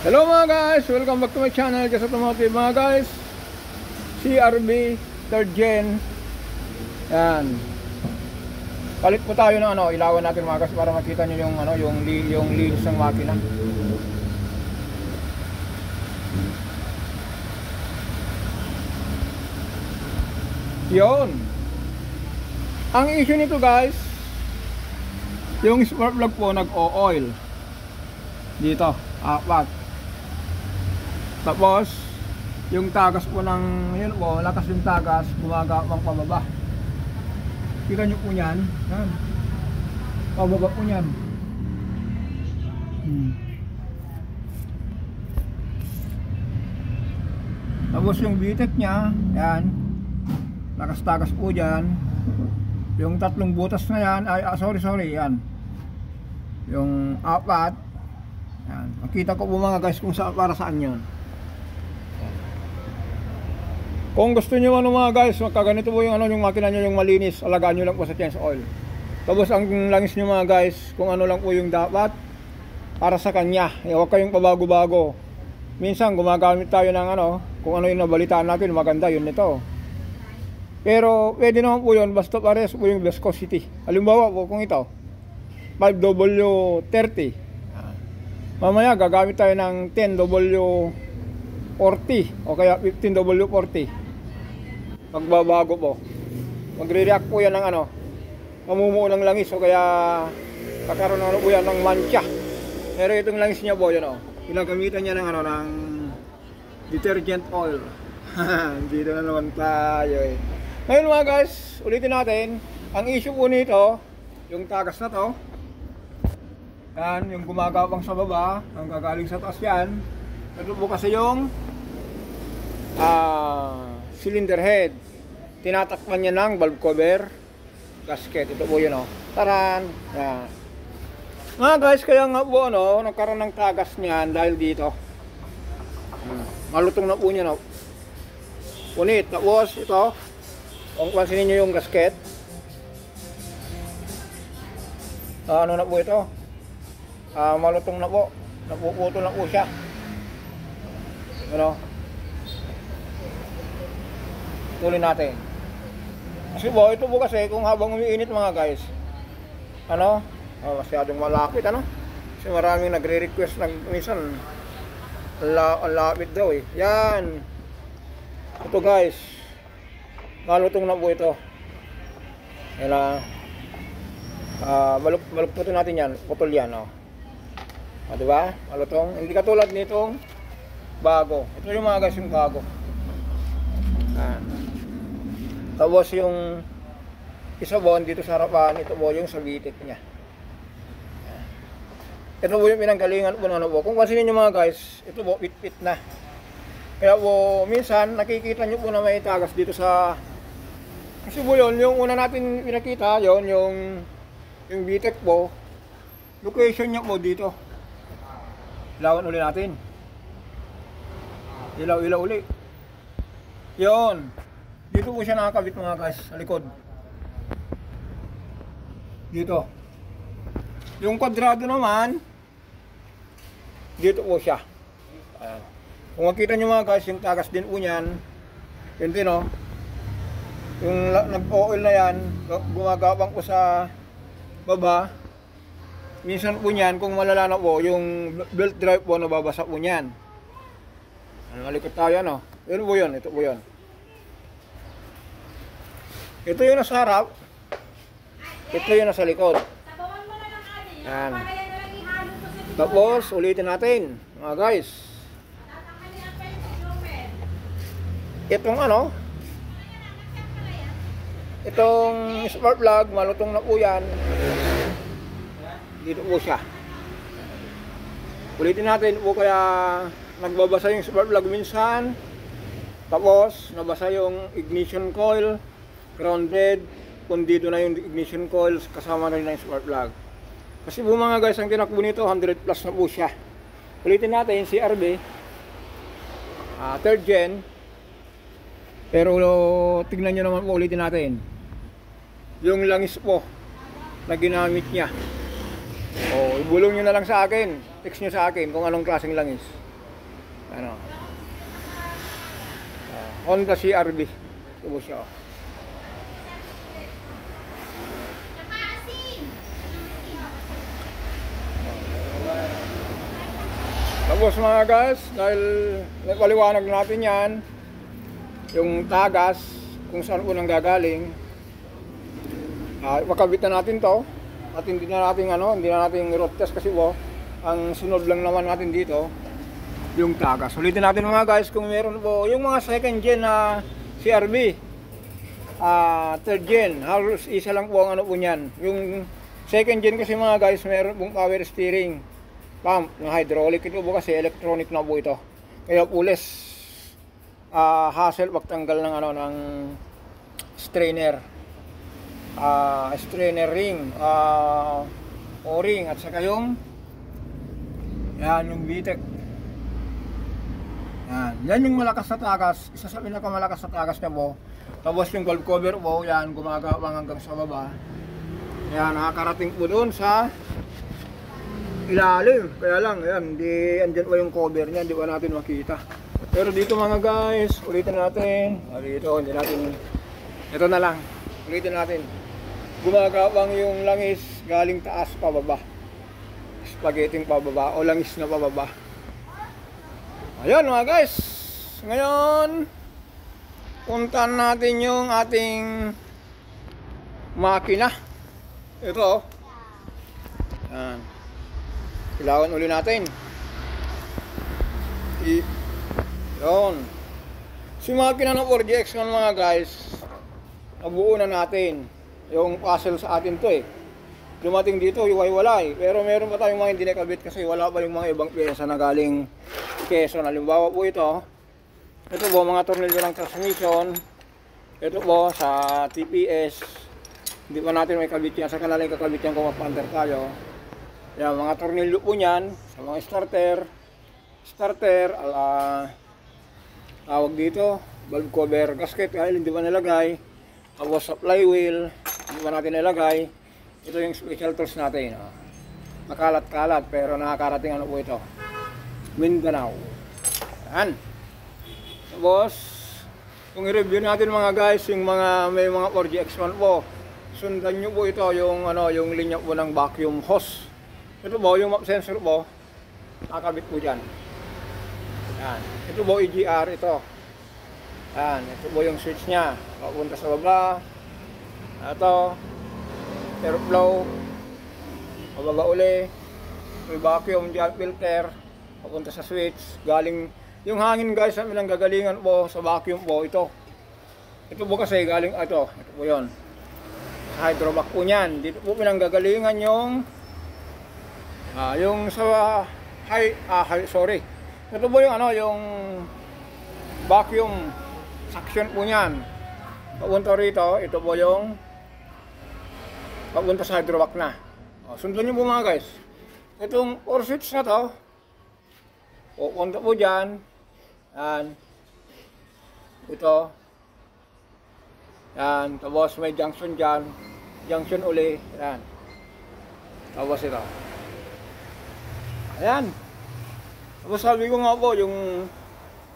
Hello mga guys! Welcome back to my channel, Just Automotive mga guys. CRB 3rd Gen. Yan. Palit po tayo ng ano, ilawan natin mga guys para makita nyo yung ano, yung, yung linis ng makina. Yon Ang issue nito guys Yung spark plug po nag-o-oil. Dito, apat tapos, yung tagas po ng, yun po, lakas yung tagas, gumagawang pababa. Kita nyo po yan. Yan. Pababa po yan. Hmm. Tapos yung bitek niya, yan. Lakas-tagas po dyan. Yung tatlong butas na yan, ay, ah, sorry, sorry, yan. Yung apat, yan. Makita ko po mga guys kung sa, para saan yan. Kung gusto niyo ano mga guys, magkaganito po yung ano yung makina niyo yung malinis, alagaan niyo lang po sa change oil. Tapos ang langis niyo mga guys, kung ano lang po yung dapat para sa kanya. Eh, huwag kayong pabago-bago. Minsan gumagamit tayo ng ano, kung ano yung nabalitaan natin, maganda yun nito. Pero pwede naman po yun, basta pares po yung viscosity. Halimbawa po kung ito, 5W30. Mamaya gagamit tayo ng 10W40 o kaya 15W40 magbabago po. Magre-react po yan ng ano mamumuo ng langis o kaya kakaroon ng ano po yan ng mancha. Pero itong langis niya po yan o ginagamitan niya ng ano ng detergent oil. Dito na naman tayo eh. Ngayon mga guys ulitin natin. Ang issue po nito yung tagas na to. Yan yung gumagapang sa baba ang gagaling sa taas yan. Ito po kasi yung ah uh, cylinder head. Tinatakpan niya ng valve cover gasket. Ito po yun o. Oh. Taran! Yan. Mga guys, kaya nga po ano, nagkaroon ng tagas niyan dahil dito. Hmm. Malutong na po niya no. Punit. Tapos ito, kung pansinin niyo yung gasket. Uh, ano na po ito? Uh, malutong na po. Napuputol na po siya. Ano? Tuloy natin. Kasi po, ito po kasi kung habang umiinit mga guys, ano, oh, masyadong malapit, ano? Kasi maraming nagre-request ng minsan, la lapit daw eh. Yan. Ito guys. Malutong na po ito. Ah. Uh, baluk baluktutin natin yan. Putol yan, oh. Ah, di ba? Malutong. Hindi katulad nitong bago. Ito yung mga guys yung bago. Ah. Tapos yung isa dito sa harapan, ito po yung sa bitik niya. Ito po yung pinanggalingan po ano po. Kung pansinin nyo mga guys, ito po pit-pit na. Kaya po minsan nakikita nyo po na may tagas dito sa kasi po yun, yung una natin pinakita, yon yung yung bitek po, location niya po dito. Ilawan uli natin. Ilaw-ilaw uli. Yon. Dito po siya nakakabit mga guys, sa likod. Dito. Yung kwadrado naman, dito po siya. Ayan. Kung makita nyo mga guys, yung tagas din po niyan, yun din oh. Yung nag-oil na yan, gumagapang po sa baba. Minsan po niyan, kung malala na po, yung belt drive po, nababasa po niyan. Ano, malikot tayo, ano? Yun po yun, ito po yun. Ito yung nasa harap. Ito yung nasa likod. Yan. Tapos, ulitin natin. Mga guys. Itong ano. Itong smart plug, malutong na po yan. Dito po siya. Ulitin natin po kaya nagbabasa yung smart plug minsan. Tapos, nabasa yung ignition coil grounded, kundido na yung ignition coils, kasama na rin yung spark plug. Kasi po mga guys, ang tinakbo nito, 100 plus na po siya. Ulitin natin, CRB, uh, third gen, pero tignan nyo naman po ulitin natin. Yung langis po na ginamit niya. O, ibulong nyo na lang sa akin. Text nyo sa akin kung anong klaseng langis. Ano? Ah, Honda CRV. Ito siya. oh. Tapos mga guys, dahil napaliwanag natin yan, yung tagas, kung saan po nang gagaling, ah makabit na natin to, at hindi na natin ano, hindi na natin road test kasi po, ang sunod lang naman natin dito, yung tagas. Ulitin natin mga guys, kung meron po, yung mga second gen na CRV, ah third gen, halos isa lang po ang ano po niyan. Yung second gen kasi mga guys, meron pong power steering, pump, na hydraulic ito po kasi electronic na po ito. Kaya po less ah hassle pagtanggal ng ano ng strainer. Ah strainer ring, ah o-ring at saka yung yan yung VTEC. Yan, yan yung malakas na tagas, isa sa pinakamalakas na tagas niya po. Tapos yung valve cover po, yan gumagawang hanggang sa baba. Yan, nakakarating po doon sa ilalim. Kaya lang, yan, hindi andyan pa yung cover niya, hindi pa natin makita. Pero dito mga guys, ulitin natin. Ah, dito, hindi natin, ito na lang, ulitin natin. Gumagawang yung langis galing taas pababa. Spaghetti pababa o langis na pababa. Ayun mga guys, ngayon, puntan natin yung ating makina. Ito, oh. yan. Kailangan uli natin. I Yun. Si makina ng 4GX ng mga guys, nabuo na natin. Yung puzzle sa atin to eh. Dumating dito, iway-walay. Pero meron pa tayong mga hindi nakabit kasi wala pa yung mga ibang pyesa na galing Quezon. Halimbawa po ito. Ito po, mga tornilyo ng transmission. Ito po, sa TPS. Hindi pa natin may kabit yan. Sa kanalang kakabit yan kung mapanter tayo. Yan, mga tornilyo po niyan sa mga starter. Starter, ala, tawag dito, valve cover gasket, dahil hindi pa nilagay. Tapos sa flywheel, hindi pa natin nilagay. Ito yung special tools natin. Oh. Makalat-kalat, pero nakakarating ano po ito. Mindanao. Yan. Tapos, kung i-review natin mga guys, yung mga may mga 4GX1 po, sundan nyo po ito yung ano yung linya po ng vacuum hose ito po, yung map sensor po, nakakabit po dyan. Yan. Ito po, EGR, ito. Yan. Ito po yung switch niya. Papunta sa baba. Ito. Airflow. Pababa uli. May vacuum dyan, filter. Papunta sa switch. Galing, yung hangin guys, sa ang gagalingan po sa vacuum po, ito. Ito po kasi galing, ito. Ito po yun. Sa hydrovac po niyan. Dito po pinanggagalingan yung Ah, yung sa high, ah, high, sorry. Ito po yung ano, yung vacuum suction po niyan. Papunta rito, ito po yung papunta sa hydrovac na. O, sundan niyo po mga guys. Itong 4 switch na to, pupunta po dyan. Yan. Ito. Yan. Tapos may junction dyan. Junction uli. Yan. Tapos ito. Ayan. Tapos sabi ko nga po, yung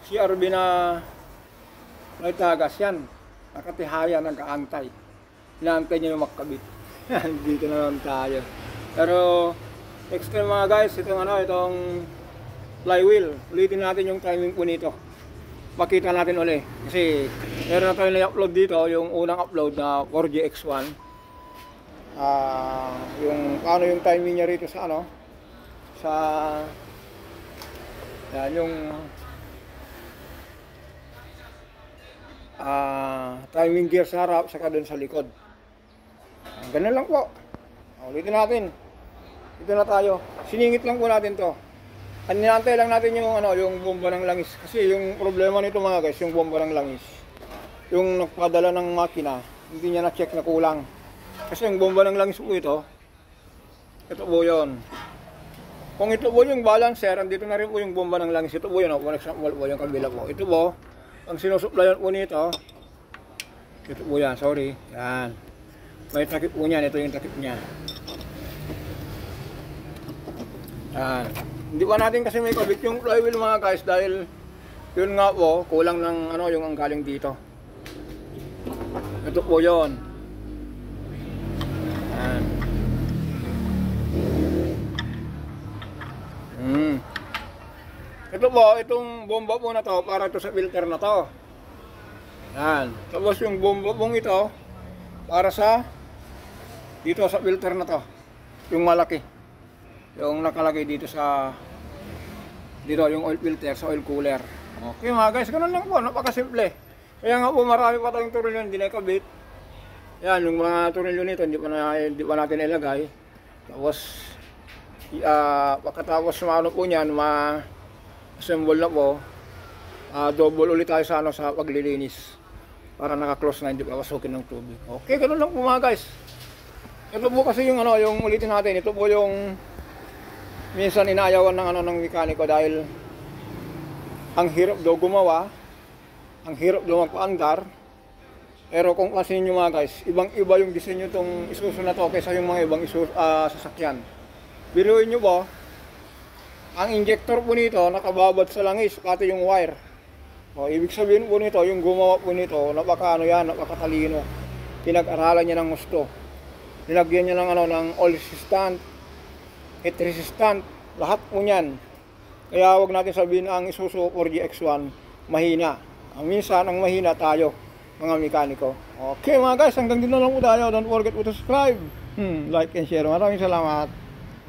CRB na may tagas yan. Nakatihaya, nag-aantay. Inaantay niya yung makabit. Dito na naman tayo. Pero, next time mga guys, itong ano, itong flywheel. Ulitin natin yung timing po nito. Makita natin uli. Kasi, meron na tayo na-upload dito, yung unang upload na 4GX1. Ah, yung paano yung timing niya rito sa ano, sa yan yung ah timing gear sa harap saka doon sa likod ganun lang po ulitin natin dito na tayo siningit lang po natin to Aninantay lang natin yung ano, yung bomba ng langis kasi yung problema nito mga guys, yung bomba ng langis. Yung nagpadala ng makina, hindi niya na-check na kulang. Kasi yung bomba ng langis po ito, ito po 'yon. Kung ito po yung balancer, andito na rin po yung bomba ng langis. Ito po yun, oh, for example po yung kabila po. Ito po, ang sinusuplayan po nito, ito po yan, sorry. Yan. May takip po niyan, ito yung takip niya. Yan. Hindi pa natin kasi may kabit yung flywheel mga guys dahil yun nga po, kulang ng ano yung ang galing dito. Ito po yon. Ito po, itong bomba po na to para to sa filter na to. Yan. Tapos yung bomba pong ito para sa dito sa filter na to. Yung malaki. Yung nakalagay dito sa dito yung oil filter sa oil cooler. Okay mga guys, ganun lang po, napakasimple. Kaya nga po marami pa tayong turilyo hindi nakabit. Yan, yung mga turilyo nito hindi pa, na, hindi pa natin ilagay. Tapos uh, pagkatapos maano po niyan, ma-assemble na po, uh, double ulit tayo sa, ano, sa paglilinis para naka-close na hindi pa pasukin ng tubig. Okay, ganun lang po mga guys. Ito po kasi yung ano, yung ulitin natin, ito po yung minsan inaayawan ng ano ng mekaniko dahil ang hirap daw gumawa, ang hirap daw magpaandar. Pero kung kasi nyo mga guys, ibang iba yung disenyo itong isuso na to kaysa yung mga ibang isus, uh, sasakyan. Biruin nyo ba, ang injector po nito nakababad sa langis, pati yung wire. O, ibig sabihin po nito, yung gumawa po nito, napaka ano yan, napakatalino. Pinag-aralan niya ng gusto. Nilagyan niya ng ano, ng oil resistant, heat resistant, lahat po niyan. Kaya wag natin sabihin ang Isuzu 4GX1 mahina. Ang minsan ang mahina tayo, mga mekaniko. Okay mga guys, hanggang dito na lang po tayo. Don't forget to subscribe, hmm, like and share. Maraming salamat.